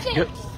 谢谢。